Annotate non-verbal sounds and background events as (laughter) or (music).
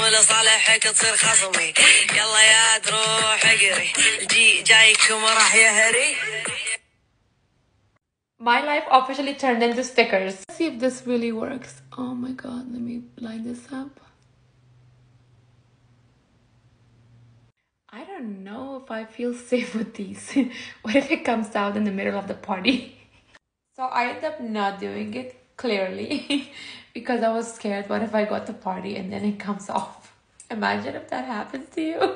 ولصالحك تصير خصمي يلا يا تروح اقري الجي جايكم راح يهري My life officially turned into stickers. Let's see if this really works. Oh my god, let me line this up. I don't know if I feel (laughs) safe with these. (laughs) what if it comes out in the middle of the party? (laughs) So I ended up not doing it clearly because I was scared. What if I go to party and then it comes (laughs) off? Imagine if that happens to you.